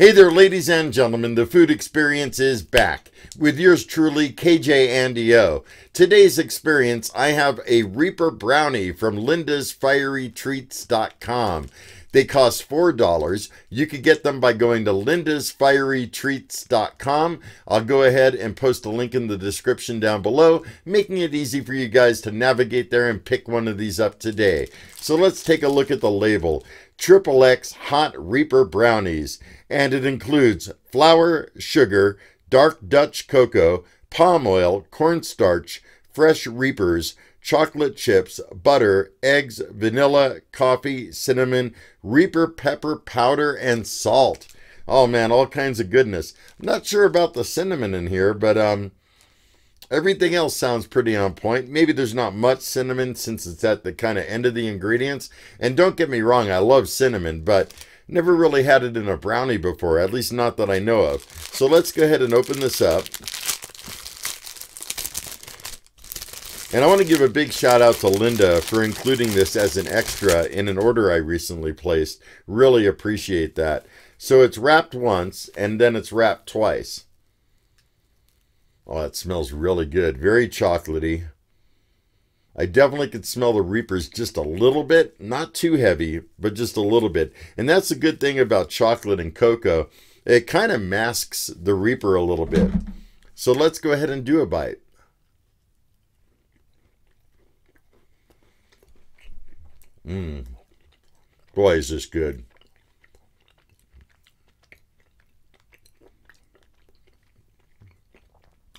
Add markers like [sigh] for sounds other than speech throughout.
Hey there, ladies and gentlemen. The food experience is back with yours truly, KJ Andy O. Today's experience, I have a Reaper Brownie from lindasfierytreats.com. They cost $4. You could get them by going to lindasfierytreats.com. I'll go ahead and post a link in the description down below, making it easy for you guys to navigate there and pick one of these up today. So let's take a look at the label. Triple X Hot Reaper Brownies. And it includes flour, sugar, dark Dutch cocoa, palm oil, cornstarch, fresh reapers, chocolate chips, butter, eggs, vanilla, coffee, cinnamon, reaper pepper powder, and salt. Oh man, all kinds of goodness. I'm not sure about the cinnamon in here, but um, everything else sounds pretty on point. Maybe there's not much cinnamon since it's at the kind of end of the ingredients. And don't get me wrong, I love cinnamon, but never really had it in a brownie before, at least not that I know of. So let's go ahead and open this up. And I want to give a big shout out to Linda for including this as an extra in an order I recently placed. Really appreciate that. So it's wrapped once and then it's wrapped twice. Oh, that smells really good. Very chocolatey. I definitely could smell the Reapers just a little bit. Not too heavy, but just a little bit. And that's the good thing about chocolate and cocoa. It kind of masks the Reaper a little bit. So let's go ahead and do a bite. Mmm. Boy, is this good.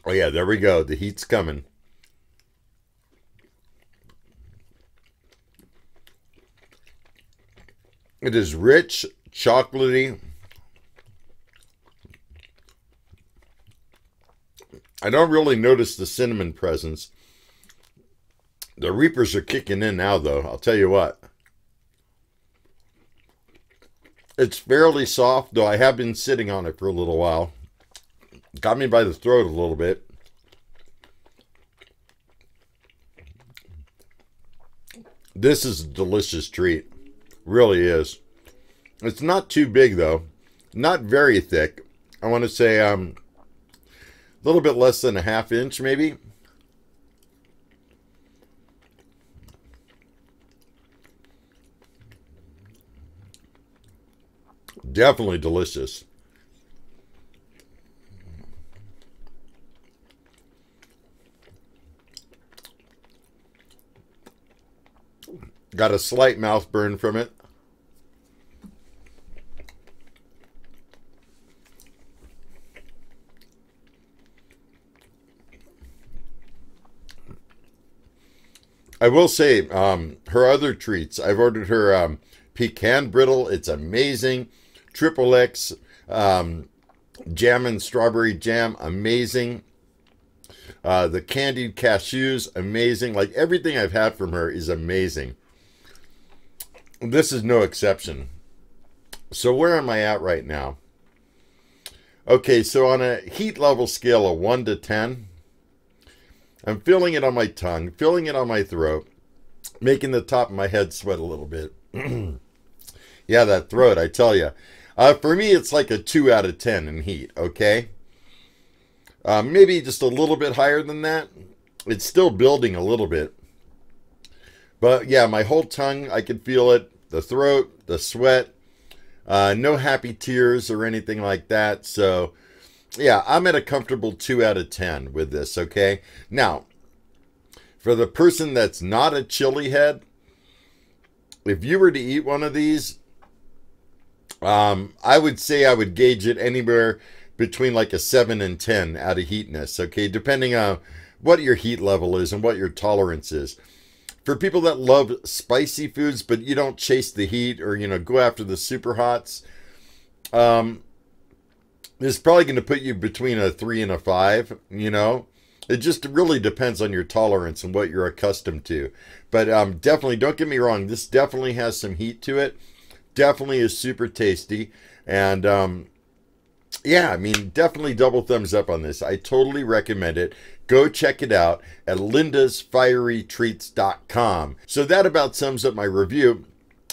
Oh, yeah, there we go. The heat's coming. It is rich, chocolatey. I don't really notice the cinnamon presence. The Reapers are kicking in now, though. I'll tell you what. It's fairly soft, though I have been sitting on it for a little while. Got me by the throat a little bit. This is a delicious treat. Really is. It's not too big, though. Not very thick. I want to say um, a little bit less than a half inch, maybe. Definitely delicious. Got a slight mouth burn from it. I will say, um, her other treats, I've ordered her um, pecan brittle. It's amazing. Triple X um, jam and strawberry jam, amazing. Uh, the candied cashews, amazing. Like everything I've had from her is amazing. This is no exception. So where am I at right now? Okay, so on a heat level scale of 1 to 10, I'm feeling it on my tongue, feeling it on my throat, making the top of my head sweat a little bit. [clears throat] yeah, that throat, I tell you. Uh, for me, it's like a 2 out of 10 in heat, okay? Uh, maybe just a little bit higher than that. It's still building a little bit. But yeah, my whole tongue, I can feel it. The throat, the sweat. Uh, no happy tears or anything like that. So yeah, I'm at a comfortable 2 out of 10 with this, okay? Now, for the person that's not a chili head, if you were to eat one of these, um, I would say I would gauge it anywhere between like a 7 and 10 out of heatness, okay? Depending on what your heat level is and what your tolerance is. For people that love spicy foods, but you don't chase the heat or, you know, go after the super hots, um, it's probably going to put you between a 3 and a 5, you know? It just really depends on your tolerance and what you're accustomed to. But um, definitely, don't get me wrong, this definitely has some heat to it. Definitely is super tasty. And um, yeah, I mean, definitely double thumbs up on this. I totally recommend it. Go check it out at lindasfierytreats.com. So that about sums up my review.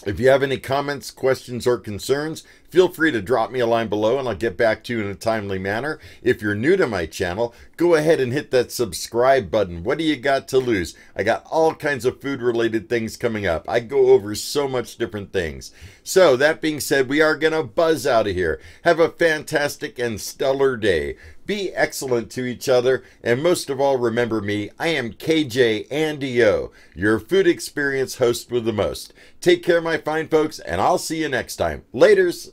If you have any comments, questions, or concerns, feel free to drop me a line below and I'll get back to you in a timely manner. If you're new to my channel, go ahead and hit that subscribe button. What do you got to lose? I got all kinds of food related things coming up. I go over so much different things. So, that being said, we are going to buzz out of here. Have a fantastic and stellar day. Be excellent to each other, and most of all, remember me. I am KJ Andy O, your food experience host with the most. Take care, my fine folks, and I'll see you next time. Laters.